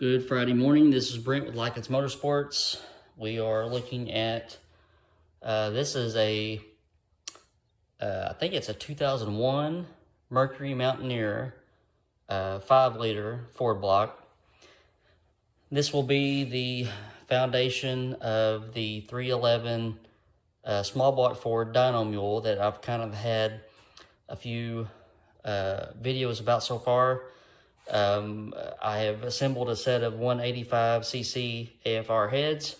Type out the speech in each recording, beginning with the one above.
Good Friday morning. This is Brent with Lykins Motorsports. We are looking at, uh, this is a, uh, I think it's a 2001 Mercury Mountaineer uh, 5 liter Ford block. This will be the foundation of the 311 uh, small block Ford dyno mule that I've kind of had a few uh, videos about so far. Um, I have assembled a set of 185cc AFR heads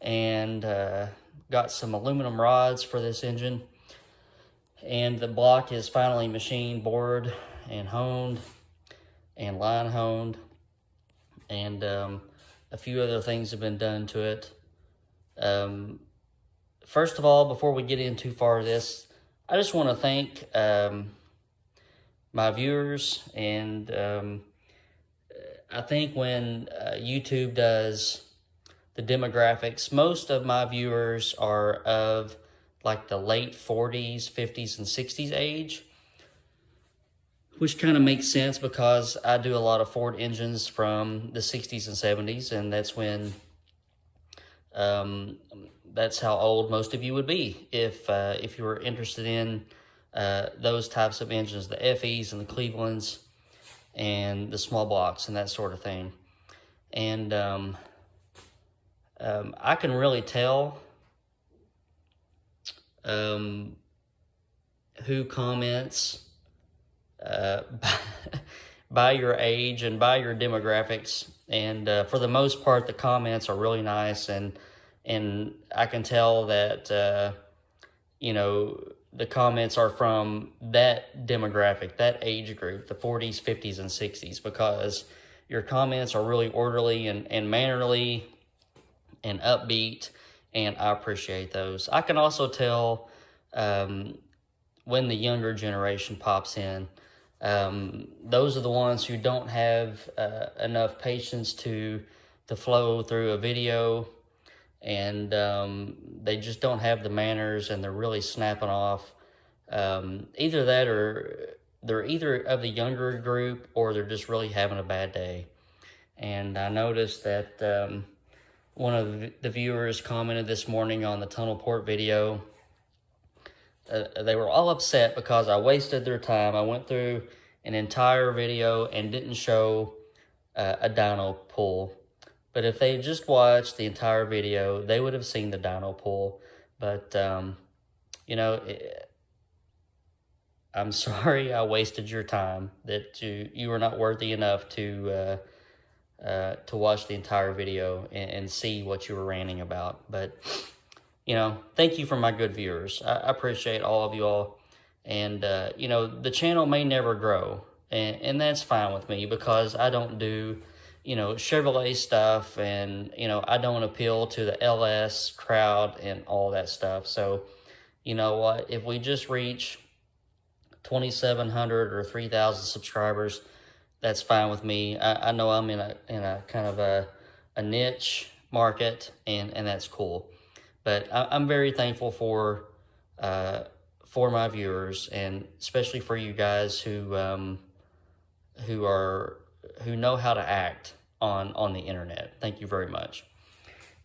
and uh, got some aluminum rods for this engine. And the block is finally machined, bored, and honed, and line honed. And um, a few other things have been done to it. Um, first of all, before we get in too far this, I just want to thank um, my viewers. And um, I think when uh, YouTube does the demographics, most of my viewers are of like the late 40s, 50s, and 60s age, which kind of makes sense because I do a lot of Ford engines from the 60s and 70s, and that's when um, that's how old most of you would be if uh, if you were interested in uh, those types of engines, the FEs and the Clevelands and the small blocks and that sort of thing. And um, um, I can really tell um, who comments uh, by, by, your age and by your demographics. And uh, for the most part, the comments are really nice. And, and I can tell that, uh, you know, the comments are from that demographic, that age group, the 40s, 50s, and 60s, because your comments are really orderly and, and mannerly and upbeat, and I appreciate those. I can also tell um, when the younger generation pops in. Um, those are the ones who don't have uh, enough patience to to flow through a video and um, they just don't have the manners and they're really snapping off. Um, either that or they're either of the younger group or they're just really having a bad day. And I noticed that um, one of the viewers commented this morning on the tunnel port video. Uh, they were all upset because I wasted their time. I went through an entire video and didn't show uh, a dyno pull but if they just watched the entire video, they would have seen the dyno pull. But, um, you know, it, I'm sorry I wasted your time, that you, you were not worthy enough to, uh, uh, to watch the entire video and, and, see what you were ranting about. But, you know, thank you for my good viewers. I, I appreciate all of you all. And, uh, you know, the channel may never grow, and, and that's fine with me because I don't do you know, Chevrolet stuff and, you know, I don't appeal to the LS crowd and all that stuff. So, you know what, if we just reach 2,700 or 3,000 subscribers, that's fine with me. I, I know I'm in a, in a kind of a, a niche market and, and that's cool. But I, am very thankful for, uh, for my viewers and especially for you guys who, um, who are who know how to act on on the internet. Thank you very much.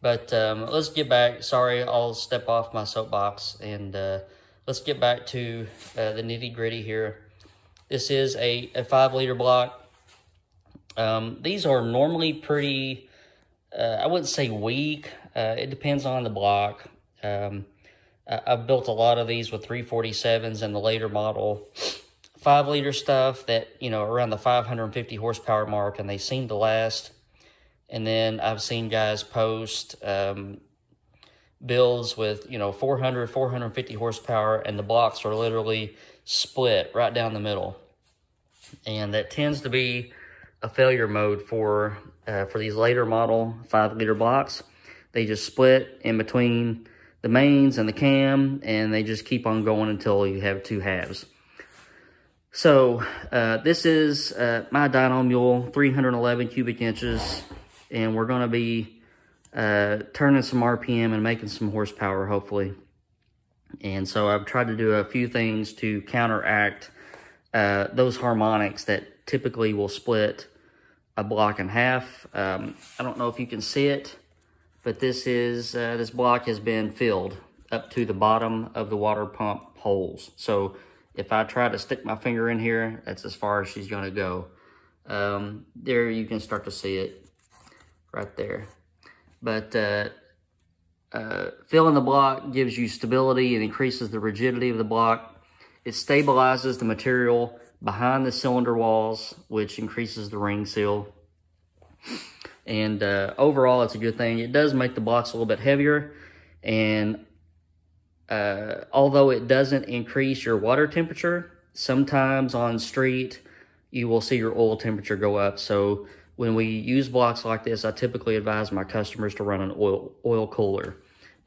But um, let's get back. Sorry, I'll step off my soapbox and uh, let's get back to uh, the nitty gritty here. This is a, a five liter block. Um, these are normally pretty, uh, I wouldn't say weak. Uh, it depends on the block. Um, I've built a lot of these with 347s and the later model five liter stuff that, you know, around the 550 horsepower mark and they seem to last. And then I've seen guys post um, builds with, you know, 400, 450 horsepower and the blocks are literally split right down the middle. And that tends to be a failure mode for uh, for these later model five liter blocks. They just split in between the mains and the cam and they just keep on going until you have two halves. So uh, this is uh, my dyno mule, 311 cubic inches, and we're going to be uh, turning some RPM and making some horsepower, hopefully. And so I've tried to do a few things to counteract uh, those harmonics that typically will split a block in half. Um, I don't know if you can see it, but this is, uh, this block has been filled up to the bottom of the water pump holes. So if I try to stick my finger in here, that's as far as she's gonna go. Um, there you can start to see it right there. But uh, uh, filling the block gives you stability and increases the rigidity of the block. It stabilizes the material behind the cylinder walls, which increases the ring seal. And uh, overall, it's a good thing. It does make the blocks a little bit heavier. And uh, although it doesn't increase your water temperature, sometimes on street, you will see your oil temperature go up. So when we use blocks like this, I typically advise my customers to run an oil, oil cooler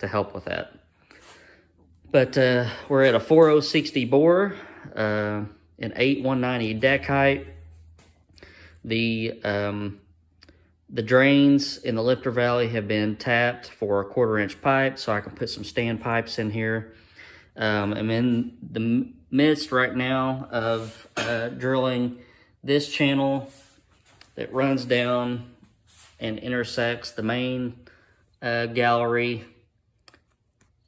to help with that. But uh, we're at a 4060 bore, uh, an 8190 deck height. The um, the drains in the lifter valley have been tapped for a quarter inch pipe, so I can put some stand pipes in here. Um, I'm in the midst right now of uh, drilling this channel that runs down and intersects the main uh, gallery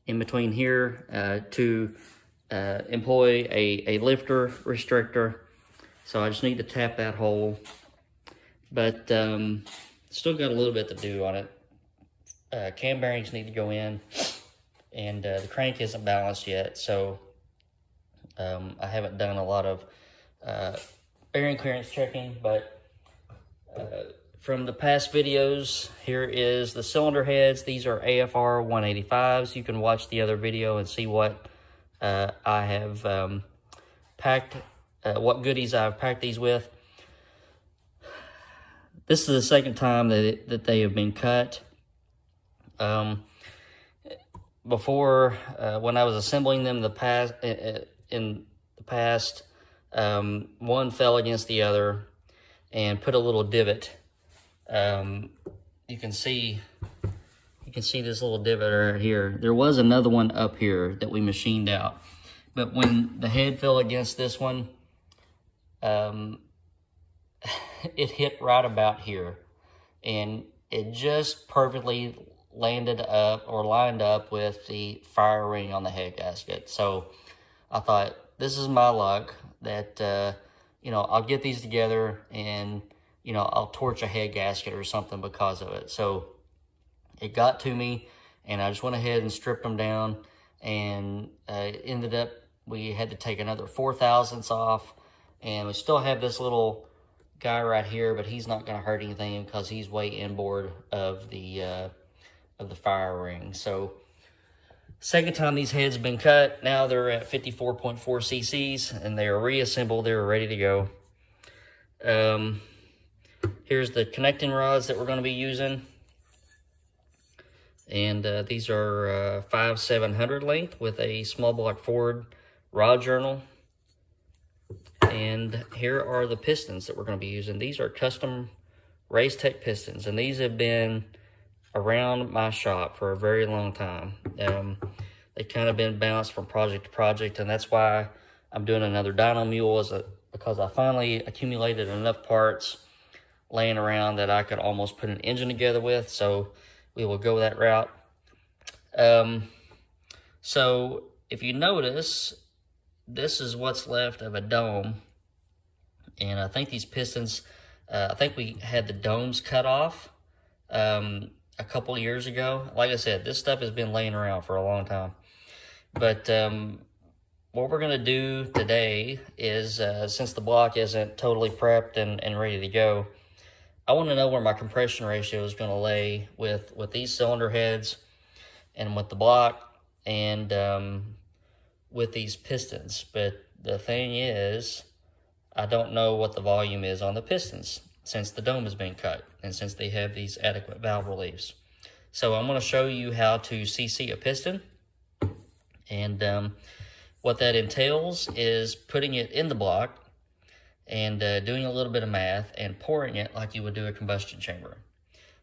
in between here uh, to uh, employ a, a lifter restrictor. So I just need to tap that hole. But um, still got a little bit to do on it. Uh, cam bearings need to go in and uh, the crank isn't balanced yet. So um, I haven't done a lot of uh, bearing clearance checking, but uh, from the past videos, here is the cylinder heads. These are AFR 185s. You can watch the other video and see what uh, I have um, packed, uh, what goodies I've packed these with. This is the second time that, it, that they have been cut. Um, before, uh, when I was assembling them the past, uh, uh, in the past, um, one fell against the other and put a little divot. Um, you can see, you can see this little divot right here. There was another one up here that we machined out. But when the head fell against this one, um, it hit right about here. And it just perfectly landed up or lined up with the fire ring on the head gasket. So I thought, this is my luck that, uh, you know, I'll get these together and, you know, I'll torch a head gasket or something because of it. So it got to me and I just went ahead and stripped them down and uh, ended up, we had to take another four thousandths off and we still have this little guy right here, but he's not going to hurt anything because he's way inboard of the, uh, of the fire ring. So Second time these heads have been cut, now they're at 54.4 cc's and they are reassembled, they're ready to go. Um, here's the connecting rods that we're going to be using. And uh, these are uh, 5 700 length with a small block Ford rod journal. And here are the pistons that we're going to be using. These are custom Racetec pistons, and these have been around my shop for a very long time. Um, they kind of been bounced from project to project, and that's why I'm doing another dyno mule is a, because I finally accumulated enough parts laying around that I could almost put an engine together with. So we will go that route. Um, so if you notice, this is what's left of a dome. And I think these pistons, uh, I think we had the domes cut off. Um, a couple years ago. Like I said, this stuff has been laying around for a long time. But um, what we're going to do today is, uh, since the block isn't totally prepped and, and ready to go, I want to know where my compression ratio is going to lay with, with these cylinder heads and with the block and um, with these pistons. But the thing is, I don't know what the volume is on the pistons since the dome has been cut and since they have these adequate valve reliefs. So I'm going to show you how to CC a piston. And um, what that entails is putting it in the block and uh, doing a little bit of math and pouring it like you would do a combustion chamber.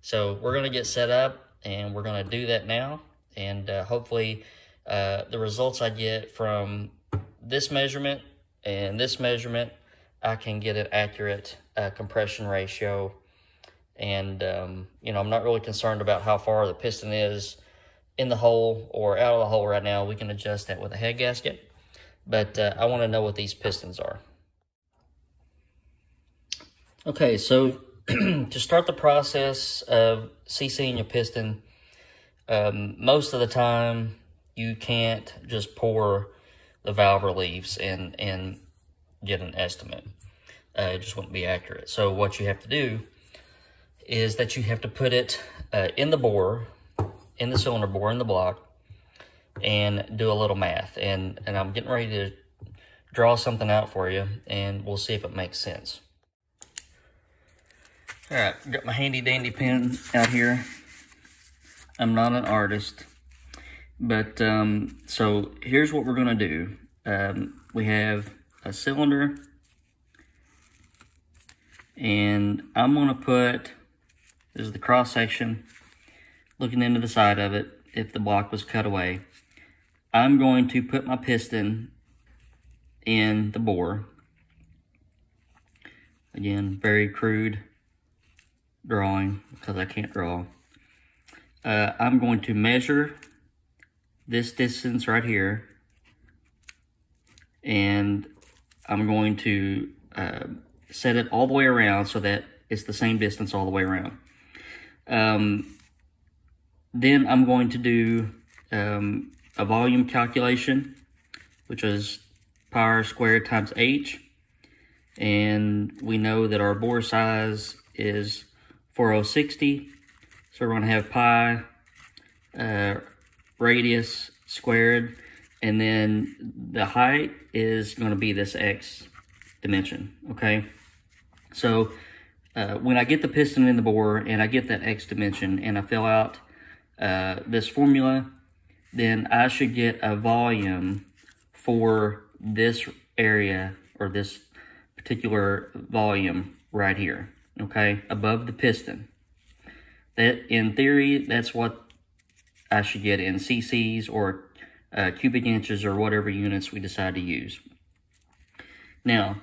So we're going to get set up and we're going to do that now. And uh, hopefully uh, the results I get from this measurement and this measurement I can get an accurate uh, compression ratio And, um, you know, I'm not really concerned about how far the piston is in the hole or out of the hole right now. We can adjust that with a head gasket. But uh, I want to know what these pistons are. Okay, so to start the process of CCing your piston, um, most of the time you can't just pour the valve reliefs and, and get an estimate. Uh, it just wouldn't be accurate. So what you have to do is that you have to put it uh, in the bore, in the cylinder bore, in the block, and do a little math. And, and I'm getting ready to draw something out for you, and we'll see if it makes sense. All right, got my handy dandy pen out here. I'm not an artist, but um, so here's what we're gonna do. Um, we have a cylinder, and I'm gonna put, this is the cross section, looking into the side of it, if the block was cut away. I'm going to put my piston in the bore. Again, very crude drawing because I can't draw. Uh, I'm going to measure this distance right here and I'm going to uh, set it all the way around so that it's the same distance all the way around. Um, then I'm going to do um, a volume calculation, which is pi squared times h. And we know that our bore size is 4060. So we're going to have pi uh, radius squared. And then the height is going to be this x dimension, okay? So uh, when I get the piston in the bore and I get that x dimension and I fill out uh, this formula, then I should get a volume for this area or this particular volume right here okay, above the piston. That, in theory, that's what I should get in cc's or uh, cubic inches or whatever units we decide to use. Now,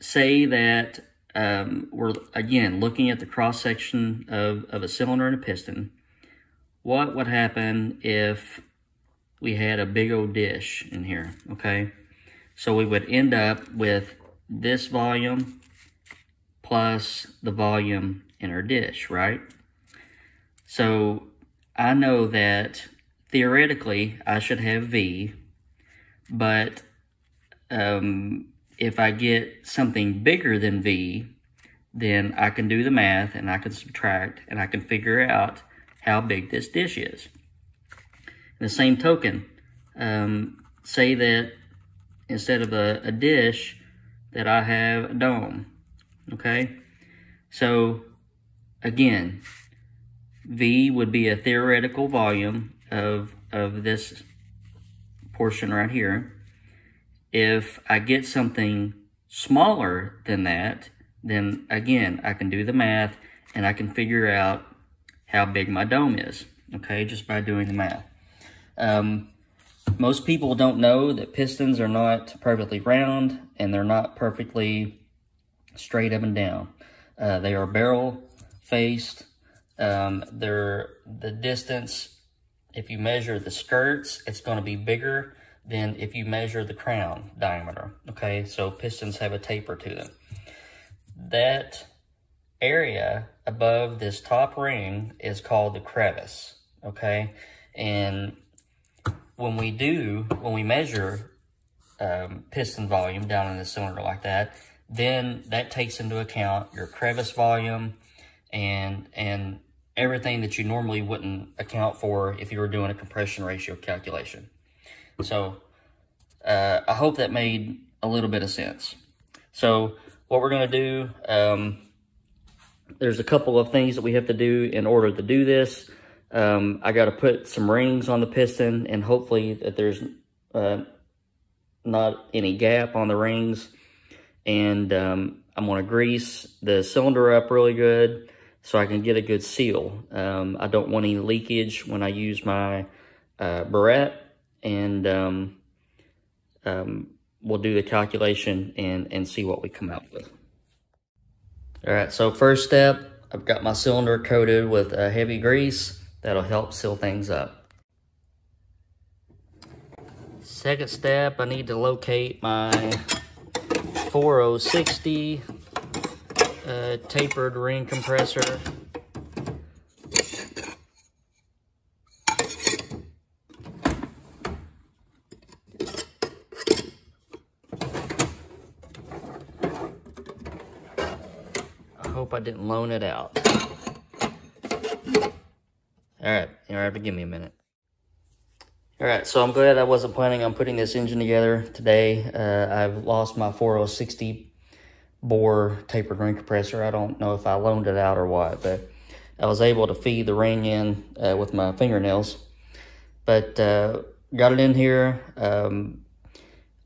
say that um, we're, again, looking at the cross-section of, of a cylinder and a piston. What would happen if we had a big old dish in here, okay? So we would end up with this volume plus the volume in our dish, right? So I know that theoretically I should have V, but um, if I get something bigger than V, then I can do the math and I can subtract and I can figure out how big this dish is. In the same token, um, say that instead of a, a dish, that I have a dome okay? So, again, V would be a theoretical volume of, of this portion right here. If I get something smaller than that, then again, I can do the math and I can figure out how big my dome is, okay, just by doing the math. Um, most people don't know that pistons are not perfectly round and they're not perfectly straight up and down. Uh, they are barrel faced. Um, they're the distance, if you measure the skirts, it's going to be bigger than if you measure the crown diameter. Okay, so pistons have a taper to them. That area above this top ring is called the crevice. Okay, and when we do, when we measure um, piston volume down in the cylinder like that, then that takes into account your crevice volume and and everything that you normally wouldn't account for if you were doing a compression ratio calculation. So uh, I hope that made a little bit of sense. So what we're going to do, um, there's a couple of things that we have to do in order to do this. Um, I got to put some rings on the piston and hopefully that there's uh, not any gap on the rings and um, I'm going to grease the cylinder up really good so I can get a good seal. Um, I don't want any leakage when I use my uh, burette, and um, um, we'll do the calculation and, and see what we come out with. All right, so first step, I've got my cylinder coated with a heavy grease. That'll help seal things up. Second step, I need to locate my 4060 uh, tapered ring compressor. I hope I didn't loan it out. All right, you have to give me a minute. All right, so I'm glad I wasn't planning on putting this engine together today. Uh, I've lost my 4060 bore tapered ring compressor. I don't know if I loaned it out or what, but I was able to feed the ring in uh, with my fingernails. But uh, got it in here. Um,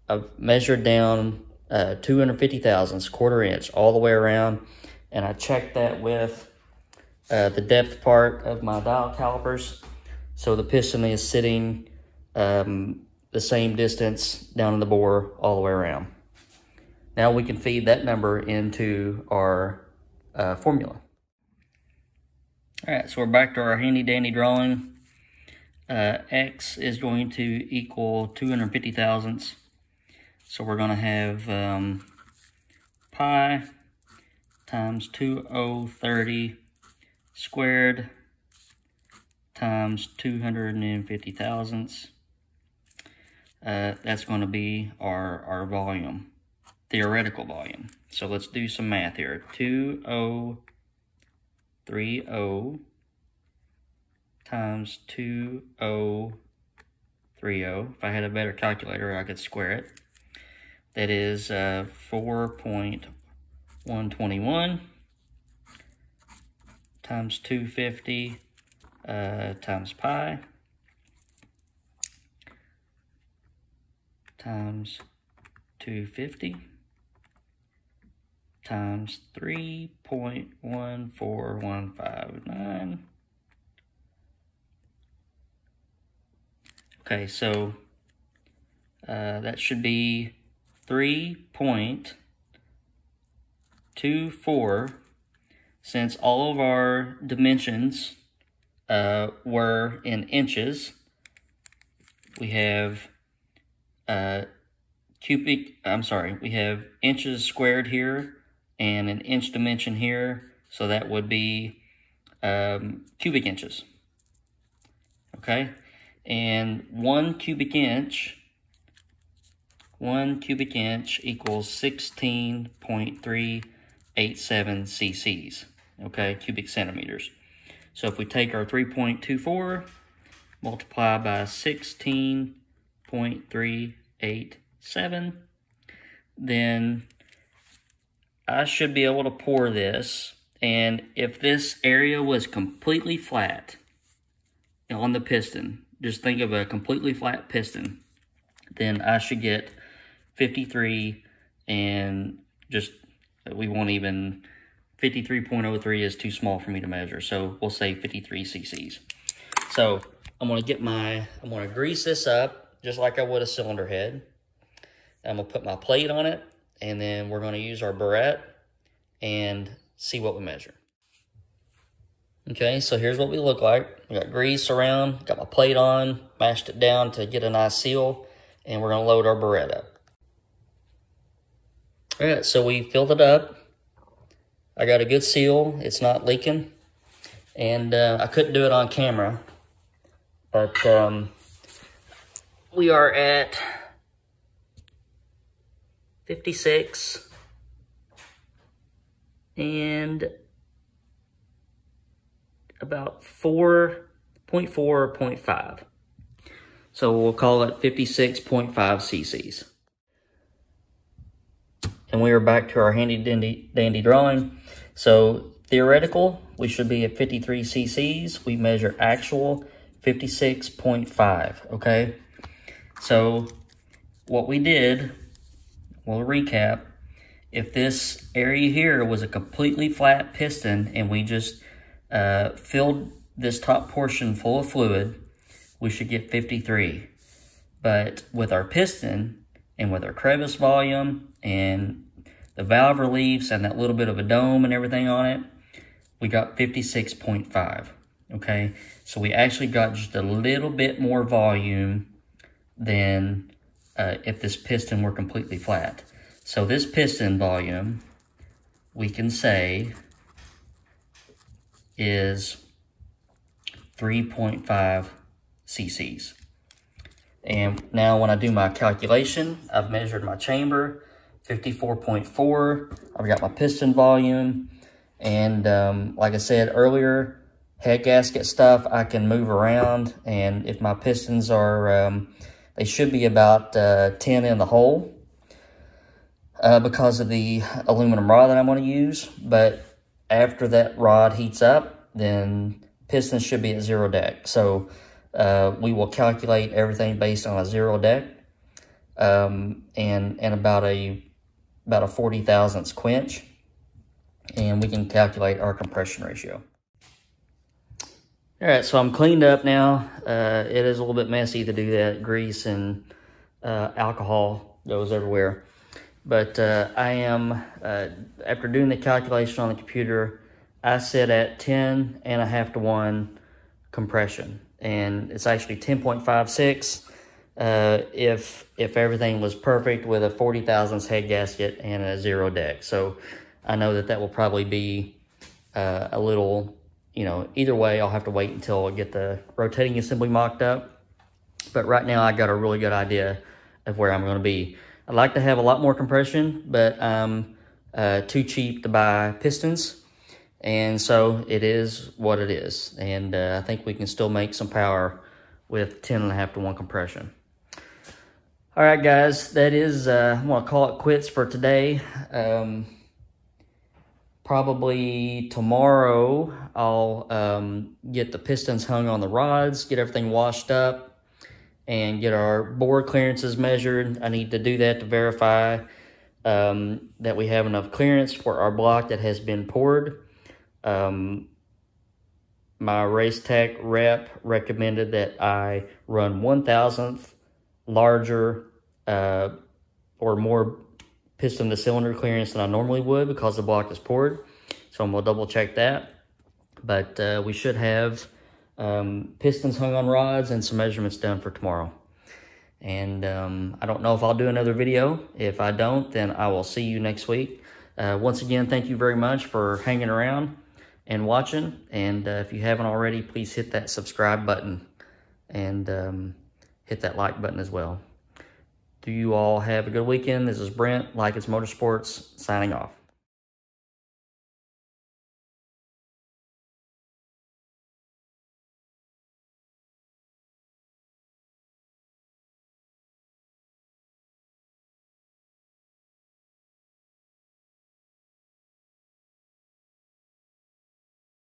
I've measured down uh, 250 thousandths, quarter inch, all the way around and I checked that with uh, the depth part of my dial calipers. So the piston is sitting um, the same distance down in the bore all the way around. Now we can feed that number into our uh, formula. All right, so we're back to our handy dandy drawing. Uh, X is going to equal 250 thousandths. So we're going to have um, pi times 2030 squared times 250 thousandths. Uh, that's going to be our, our volume, theoretical volume. So let's do some math here. 2030 times 2030. If I had a better calculator, I could square it. That is uh, 4.1 121 times 250 uh, times pi times 250 times 3.14159. Okay, so uh, that should be 3 point two, four, since all of our dimensions uh, were in inches, we have uh, cubic, I'm sorry, we have inches squared here and an inch dimension here. So that would be um, cubic inches. Okay. And one cubic inch, one cubic inch equals 16.387 cc's, okay, cubic centimeters. So if we take our 3.24, multiply by 16.387, then I should be able to pour this. And if this area was completely flat on the piston, just think of a completely flat piston, then I should get 53 and just we won't even, 53.03 is too small for me to measure, so we'll say 53 cc's. So I'm gonna get my, I'm gonna grease this up just like I would a cylinder head. I'm gonna put my plate on it, and then we're gonna use our burette and see what we measure. Okay, so here's what we look like. Got grease around, got my plate on, mashed it down to get a nice seal, and we're gonna load our burette up. All right, so we filled it up. I got a good seal. It's not leaking. And uh, I couldn't do it on camera. But um, we are at 56 and about 4.4 or 0.5. So we'll call it 56.5 cc's and we are back to our handy dandy, dandy drawing. So theoretical, we should be at 53 cc's. We measure actual 56.5, okay? So what we did, we'll recap, if this area here was a completely flat piston and we just uh, filled this top portion full of fluid, we should get 53. But with our piston, and with our crevice volume and the valve reliefs and that little bit of a dome and everything on it, we got 56.5, okay? So we actually got just a little bit more volume than uh, if this piston were completely flat. So this piston volume, we can say, is 3.5 cc's. And now when I do my calculation, I've measured my chamber, 54.4. I've got my piston volume. And um, like I said earlier, head gasket stuff I can move around. And if my pistons are, um, they should be about uh, 10 in the hole uh, because of the aluminum rod that I'm going to use. But after that rod heats up, then pistons should be at zero deck. So uh, we will calculate everything based on a zero deck um, and, and about a about a 40 thousandths quench. And we can calculate our compression ratio. All right, so I'm cleaned up now. Uh, it is a little bit messy to do that. Grease and uh, alcohol goes everywhere. But uh, I am, uh, after doing the calculation on the computer, I set at 10 and a half to 1 compression and it's actually 10.56 uh, if if everything was perfect with a 40 thousandths head gasket and a zero deck. So I know that that will probably be uh, a little, you know, either way, I'll have to wait until I get the rotating assembly mocked up. But right now I got a really good idea of where I'm going to be. I'd like to have a lot more compression, but I'm uh, too cheap to buy pistons. And so it is what it is. And uh, I think we can still make some power with 10 and a half to 1 compression. All right, guys, that is, uh, I'm going to call it quits for today. Um, probably tomorrow, I'll um, get the pistons hung on the rods, get everything washed up, and get our bore clearances measured. I need to do that to verify um, that we have enough clearance for our block that has been poured. Um, my Racetec rep recommended that I run one thousandth larger uh, or more piston to cylinder clearance than I normally would because the block is poured. So I'm gonna double check that. But uh, we should have um, pistons hung on rods and some measurements done for tomorrow. And um, I don't know if I'll do another video. If I don't, then I will see you next week. Uh, once again, thank you very much for hanging around and watching. And uh, if you haven't already, please hit that subscribe button and um, hit that like button as well. Do you all have a good weekend? This is Brent, Lykins Motorsports, signing off.